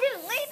didn't leave.